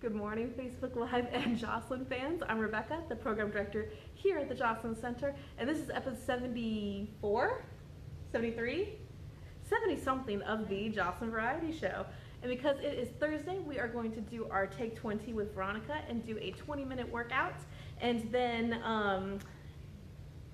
Good morning, Facebook Live and Joslyn fans. I'm Rebecca, the program director here at the Joslyn Center, and this is episode 74, 73, 70 something of the Joslyn Variety Show. And because it is Thursday, we are going to do our Take 20 with Veronica and do a 20 minute workout. And then, um,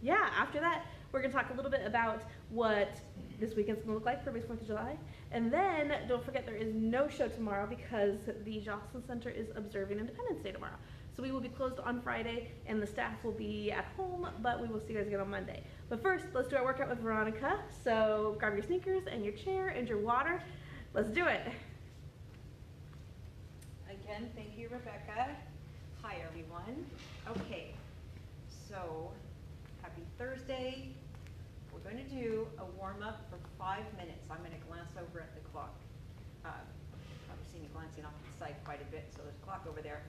yeah, after that, we're gonna talk a little bit about what this weekend's gonna look like for Fourth of July. And then, don't forget there is no show tomorrow because the Joslyn Center is observing Independence Day tomorrow. So we will be closed on Friday and the staff will be at home, but we will see you guys again on Monday. But first, let's do our workout with Veronica. So grab your sneakers and your chair and your water. Let's do it. Again, thank you, Rebecca. Hi, everyone. Okay, so happy Thursday. Going to do a warm-up for five minutes. I'm going to glance over at the clock. Uh, I've seen you glancing off to the side quite a bit, so there's a clock over there.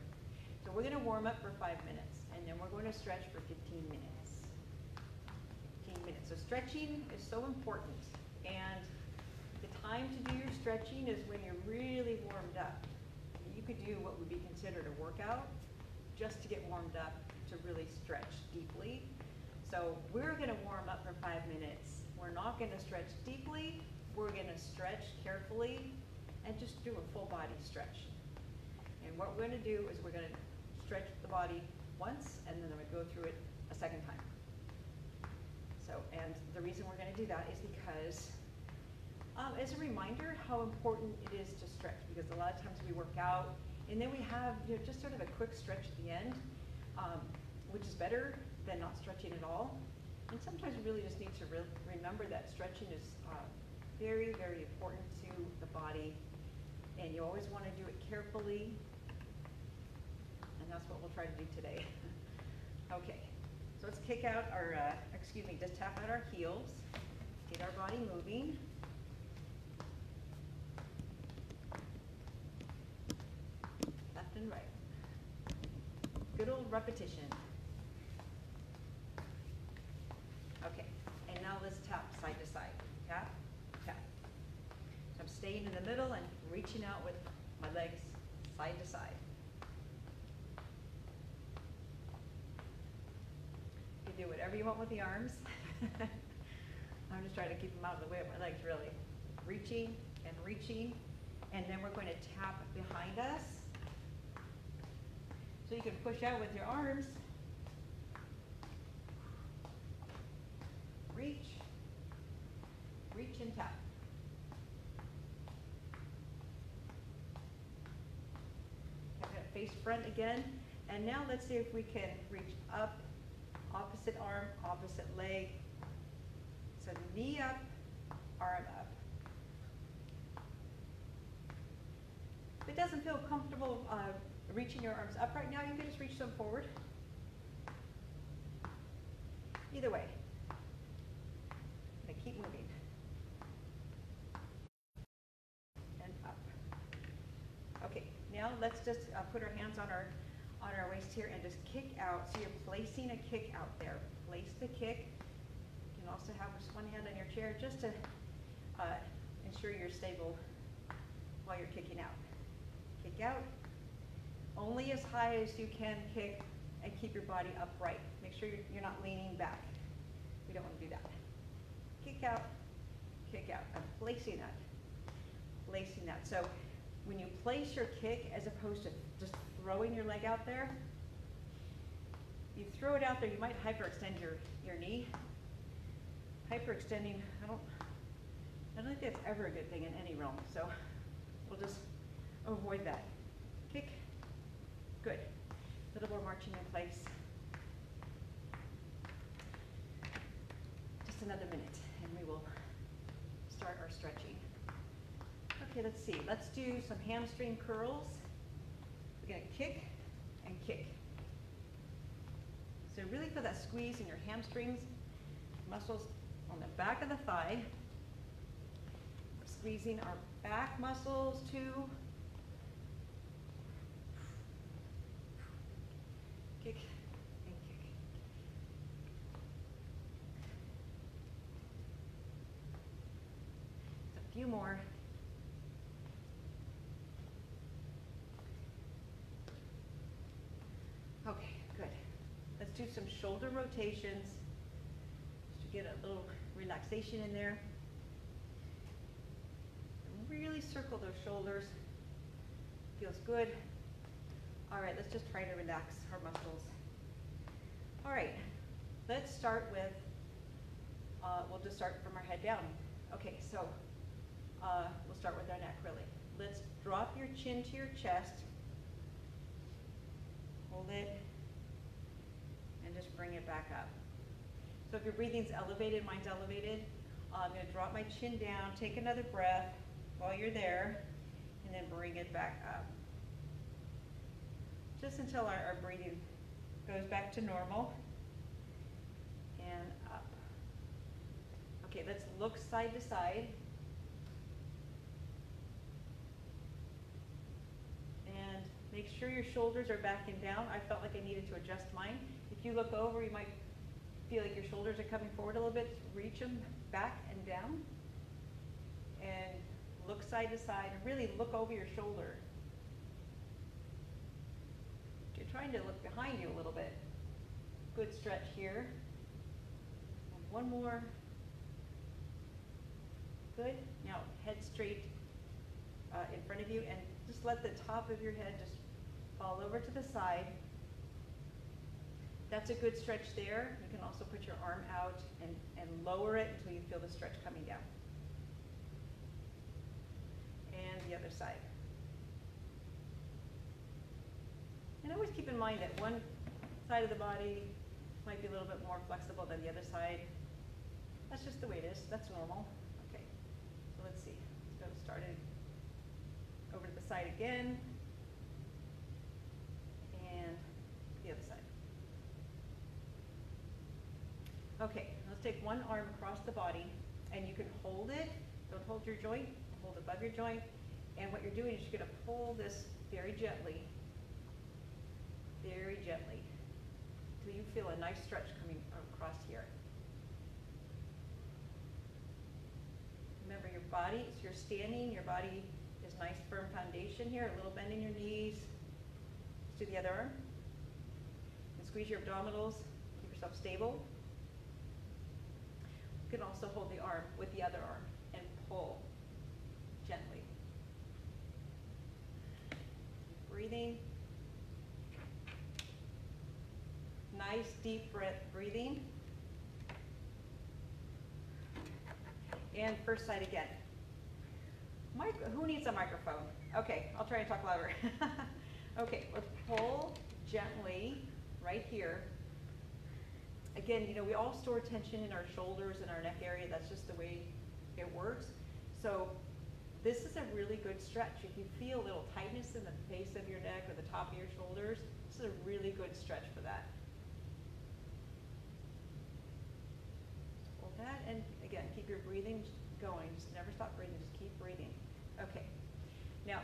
So we're going to warm up for five minutes, and then we're going to stretch for 15 minutes. 15 minutes. So stretching is so important, and the time to do your stretching is when you're really warmed up. You could do what would be considered a workout just to get warmed up to really stretch deeply. So we're going to warm up for five minutes. We're not going to stretch deeply. We're going to stretch carefully and just do a full body stretch. And what we're going to do is we're going to stretch the body once and then we go through it a second time. So, and the reason we're going to do that is because um, as a reminder how important it is to stretch because a lot of times we work out and then we have you know, just sort of a quick stretch at the end, um, which is better than not stretching at all. And sometimes we really just need to re remember that stretching is uh, very, very important to the body. And you always want to do it carefully. And that's what we'll try to do today. okay, so let's kick out our, uh, excuse me, just tap out our heels. Get our body moving. Left and right. Good old repetition. Okay, and now let's tap side to side. Tap, tap. So I'm staying in the middle and reaching out with my legs side to side. You can do whatever you want with the arms. I'm just trying to keep them out of the way of my legs, really. Reaching and reaching, and then we're going to tap behind us. So you can push out with your arms reach, reach and tap. Face front again. And now let's see if we can reach up, opposite arm, opposite leg. So knee up, arm up. If it doesn't feel comfortable uh, reaching your arms up right now, you can just reach them forward. Either way, keep moving. And up. Okay, now let's just uh, put our hands on our on our waist here and just kick out. So you're placing a kick out there. Place the kick. You can also have just one hand on your chair just to uh, ensure you're stable while you're kicking out. Kick out. Only as high as you can kick and keep your body upright. Make sure you're, you're not leaning back. We don't want to do that kick out, kick out. I'm placing that, placing that. So when you place your kick as opposed to just throwing your leg out there, you throw it out there, you might hyperextend your, your knee. Hyperextending, I don't, I don't think that's ever a good thing in any realm. So we'll just avoid that. Kick, good. A little more marching in place. Just another minute and we will start our stretching. Okay, let's see. Let's do some hamstring curls. We're going to kick and kick. So really feel that squeeze in your hamstrings, muscles on the back of the thigh. We're squeezing our back muscles too. Kick and kick. A few more. Okay, good. Let's do some shoulder rotations just to get a little relaxation in there. Really circle those shoulders. Feels good. All right, let's just try to relax our muscles. All right, let's start with, uh, we'll just start from our head down. Okay, so uh, we'll start with our neck really. Let's drop your chin to your chest. Hold it. And just bring it back up. So if your breathing's elevated, mine's elevated, uh, I'm going to drop my chin down, take another breath while you're there, and then bring it back up. Just until our, our breathing goes back to normal. And up. Okay, let's look side to side. And make sure your shoulders are back and down. I felt like I needed to adjust mine. If you look over, you might feel like your shoulders are coming forward a little bit. Reach them back and down. And look side to side and really look over your shoulder. You're trying to look behind you a little bit. Good stretch here. One more. Good. Now head straight uh, in front of you and just let the top of your head just fall over to the side. That's a good stretch there. You can also put your arm out and, and lower it until you feel the stretch coming down. And the other side. And always keep in mind that one side of the body might be a little bit more flexible than the other side. That's just the way it is. That's normal. Okay. So let's see. Let's go started over to the side again. And the other side. Okay, let's take one arm across the body and you can hold it. Don't hold your joint, hold above your joint. And what you're doing is you're to pull this very gently, very gently, till you feel a nice stretch coming across here. Remember your body, so you're standing, your body is nice firm foundation here, a little bend in your knees. Let's do the other arm. And squeeze your abdominals, keep yourself stable. You can also hold the arm with the other arm and pull gently. Breathing. Nice deep breath breathing. And first side again. Mic who needs a microphone? Okay, I'll try and talk louder. okay, let's pull gently right here. Again, you know, we all store tension in our shoulders and our neck area. That's just the way it works. So this is a really good stretch. If you feel a little tightness in the base of your neck or the top of your shoulders, this is a really good stretch for that. Hold that, and again, keep your breathing going. Just never stop breathing, just keep breathing. Okay. Now,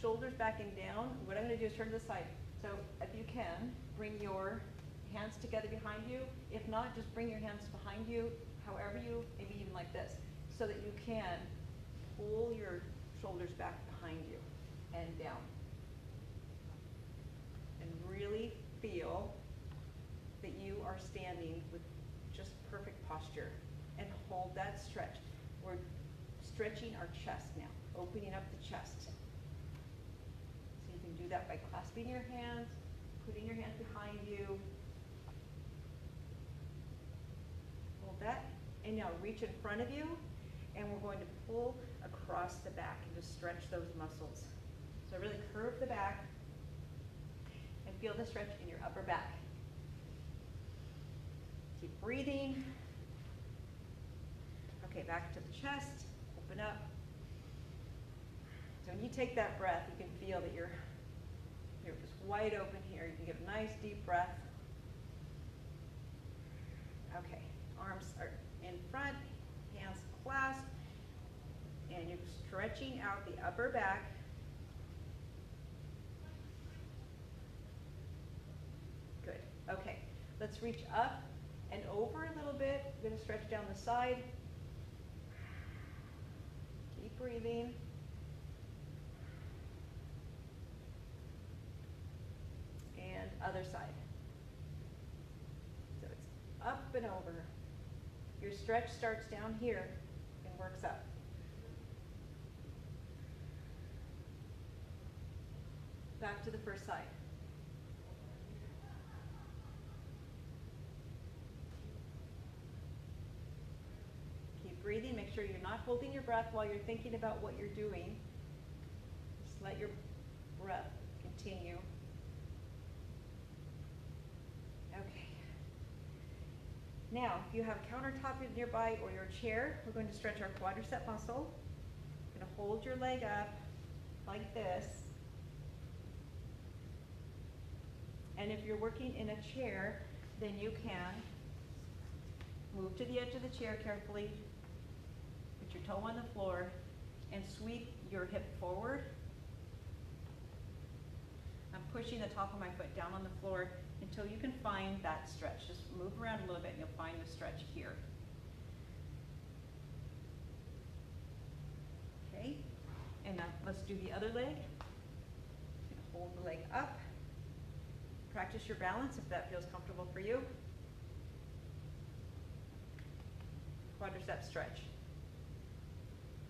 shoulders back and down. What I'm going to do is turn to the side. So if you can, bring your hands together behind you. If not, just bring your hands behind you, however you, maybe even like this, so that you can pull your shoulders back behind you and down. And really feel that you are standing with just perfect posture. And hold that stretch. We're stretching our chest now, opening up the chest. So you can do that by clasping your hands, putting your hands behind you. Hold that. And now reach in front of you, and we're going to pull across the back and just stretch those muscles. So really curve the back and feel the stretch in your upper back. Keep breathing. Okay, back to the chest, open up. So when you take that breath, you can feel that you're, you're just wide open here. You can get a nice deep breath. Okay, arms are in front, hands clasped, and you're stretching out the upper back. Good, okay. Let's reach up and over a little bit. We're gonna stretch down the side. Keep breathing. And other other side. So it's up and over. Your stretch starts down here and works up. Back to the first side. Keep breathing. Make sure you're not holding your breath while you're thinking about what you're doing. Just let your breath continue. Okay. Now, if you have a countertop nearby or your chair, we're going to stretch our quadricep muscle. You're going to hold your leg up like this. And if you're working in a chair, then you can move to the edge of the chair carefully, put your toe on the floor, and sweep your hip forward. I'm pushing the top of my foot down on the floor until you can find that stretch. Just move around a little bit and you'll find the stretch here. Okay, and now let's do the other leg. Hold the leg up. Practice your balance if that feels comfortable for you. Quadricep stretch.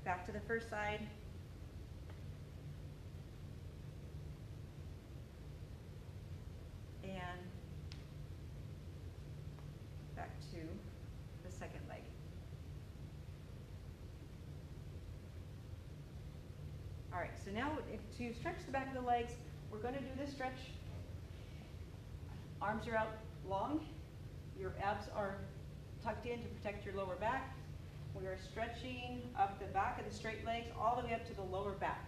Back to the first side. And back to the second leg. All right, so now if, to stretch the back of the legs, we're going to do this stretch. Arms are out long. Your abs are tucked in to protect your lower back. We are stretching up the back of the straight legs all the way up to the lower back.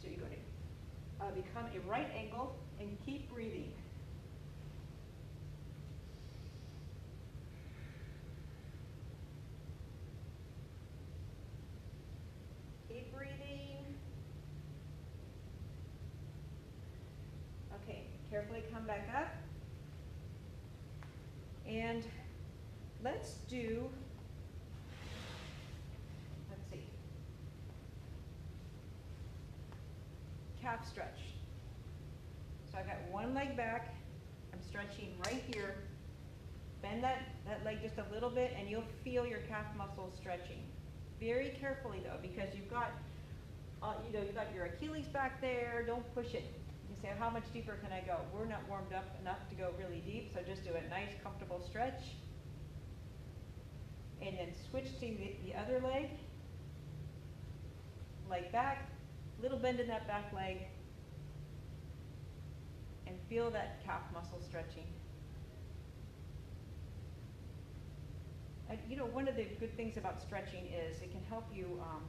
So you're going to uh, become a right angle and keep breathing. Keep breathing. Okay, carefully come back up. And let's do, let's see, calf stretch. So I've got one leg back, I'm stretching right here. Bend that, that leg just a little bit and you'll feel your calf muscles stretching. Very carefully though, because you've got, uh, you know, you've got your Achilles back there, don't push it. How much deeper can I go? We're not warmed up enough to go really deep, so just do a nice comfortable stretch. And then switch to the, the other leg. Leg back, little bend in that back leg. And feel that calf muscle stretching. And, you know, one of the good things about stretching is it can help you, um,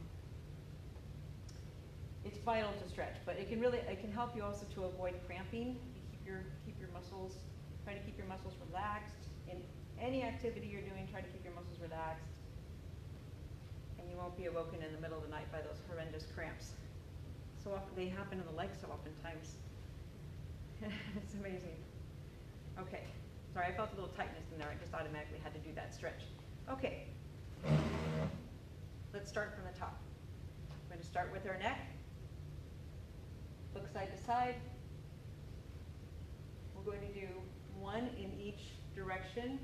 it's vital to stretch, but it can really, it can help you also to avoid cramping. Keep your, keep your muscles, try to keep your muscles relaxed. In any activity you're doing, try to keep your muscles relaxed. And you won't be awoken in the middle of the night by those horrendous cramps. So often, they happen in the legs so oftentimes. it's amazing. Okay, sorry, I felt a little tightness in there. I just automatically had to do that stretch. Okay. Let's start from the top. I'm going to start with our neck. Look side to side. We're going to do one in each direction.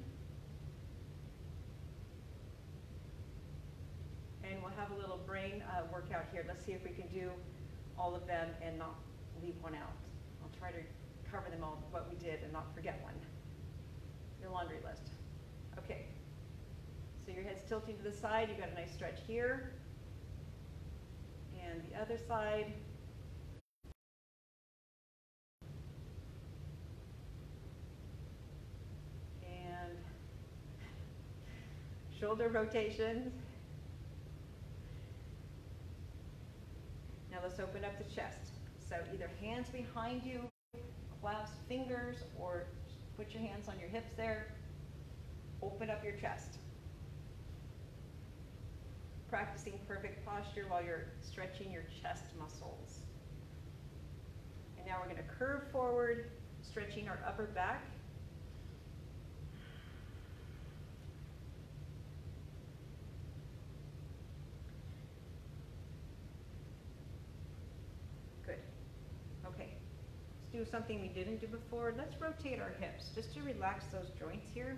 And we'll have a little brain uh, workout here. Let's see if we can do all of them and not leave one out. I'll try to cover them all, what we did, and not forget one. Your laundry list. Okay. So your head's tilting to the side. You've got a nice stretch here. And the other side. And shoulder rotations. Now let's open up the chest. So either hands behind you, clasp fingers, or put your hands on your hips there. Open up your chest. Practicing perfect posture while you're stretching your chest muscles. And now we're going to curve forward, stretching our upper back. Good. Okay. Let's something we didn't do before. Let's rotate our hips, just to relax those joints here.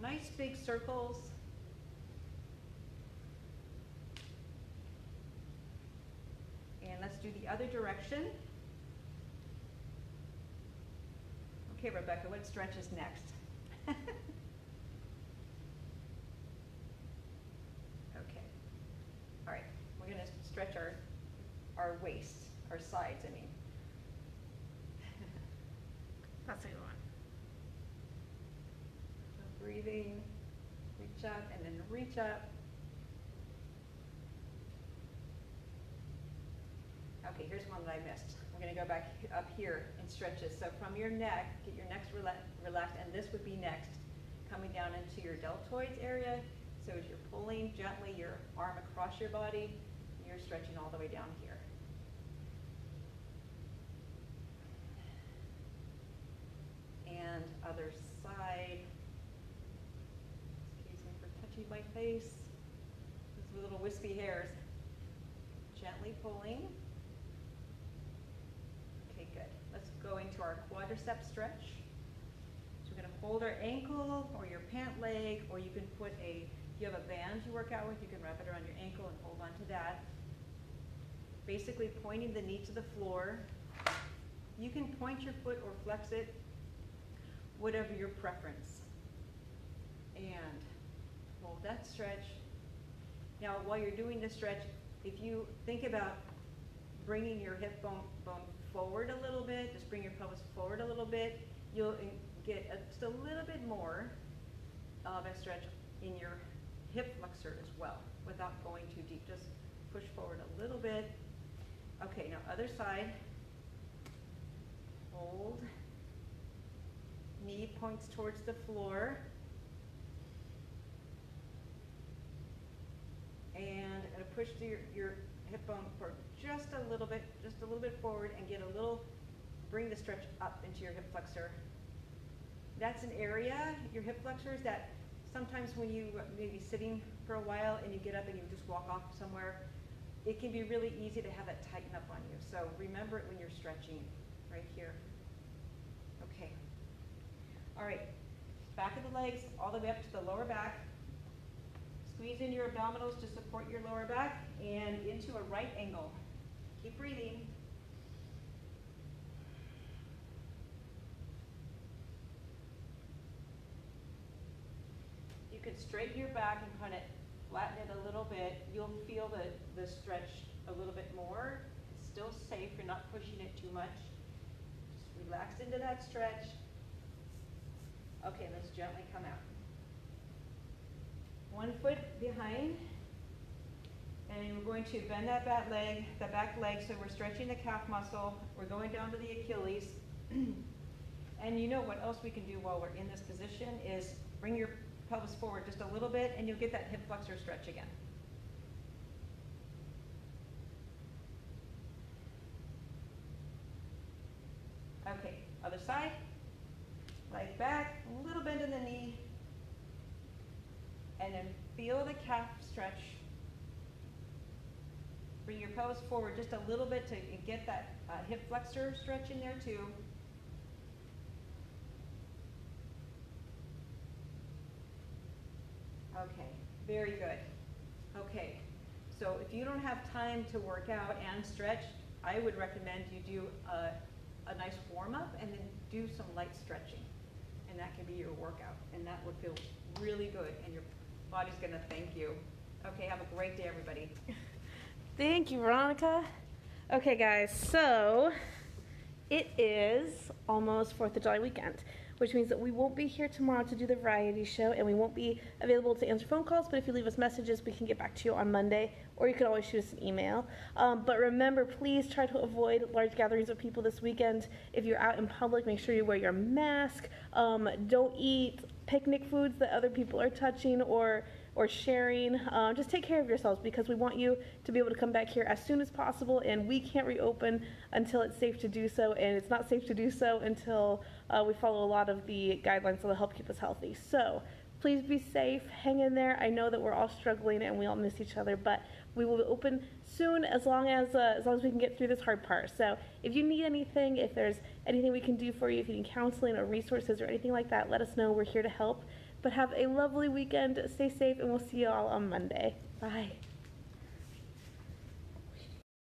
Nice big circles. And let's do the other direction. Okay, Rebecca, what stretch is next? Okay. All right, we're gonna stretch our, our waist, our sides, I mean. That's a good one. So Breathing, reach up and then reach up. Okay, here's one that I missed. We're gonna go back up here and stretch this. So from your neck, get your neck rela- relaxed, and this would be next, coming down into your deltoids area. So as you're pulling gently your arm across your body, you're stretching all the way down here. And other side. Excuse me for touching my face. Those little wispy hairs. Gently pulling. Okay, good. Let's go into our quadricep stretch. So we're gonna hold our ankle or your pant leg, or you can put a, if you have a band you work out with, you can wrap it around your ankle and hold on to that. Basically pointing the knee to the floor. You can point your foot or flex it, whatever your preference. And hold that stretch. Now, while you're doing the stretch, if you think about bringing your hip bone, bone forward a little bit, just bring your pelvis forward a little bit, you'll get a- just a little bit more of a stretch in your hip flexor as well, without going too deep. Just push forward a little bit. Okay, now other side. Hold. Knee points towards the floor. And uh, push your, your hip bone for just a little bit, just a little bit forward and get a little, bring the stretch up into your hip flexor. That's an area, your hip flexors, that sometimes when you may be sitting for a while and you get up and you just walk off somewhere, it can be really easy to have that tighten up on you. So remember it when you're stretching, right here. Okay. All right, back of the legs, all the way up to the lower back. Squeeze in your abdominals to support your lower back and into a right angle. Keep breathing. You could straighten your back and kind of flatten it a little bit. You'll feel the, the stretch a little bit more. It's still safe, you're not pushing it too much. Just relax into that stretch. Okay, let's gently come out. One foot behind. And we're going to bend that back leg, the back leg, so we're stretching the calf muscle. We're going down to the Achilles. and you know what else we can do while we're in this position is bring your pelvis forward just a little bit and you'll get that hip flexor stretch again. Okay, other side. Leg back, a little bend in the knee. And then feel the calf stretch. Bring your pelvis forward just a little bit to get that uh, hip flexor stretch in there too. Okay, very good. Okay, so if you don't have time to work out and stretch, I would recommend you do a, a nice warm-up and then do some light stretching. And that can be your workout, and that would feel really good, and your body's gonna thank you. Okay, have a great day, everybody. Thank you, Veronica. Okay, guys, so it is almost 4th of July weekend, which means that we won't be here tomorrow to do the variety show and we won't be available to answer phone calls. But if you leave us messages, we can get back to you on Monday, or you can always shoot us an email. Um, but remember, please try to avoid large gatherings of people this weekend. If you're out in public, make sure you wear your mask. Um, don't eat picnic foods that other people are touching or or sharing. Um, just take care of yourselves because we want you to be able to come back here as soon as possible, and we can't reopen until it's safe to do so, and it's not safe to do so until uh, we follow a lot of the guidelines that will help keep us healthy. So Please be safe, hang in there. I know that we're all struggling and we all miss each other, but we will be open soon as long as uh, as long as we can get through this hard part. So if you need anything, if there's anything we can do for you, if you need counseling or resources or anything like that, let us know. We're here to help. But have a lovely weekend. Stay safe, and we'll see you all on Monday. Bye.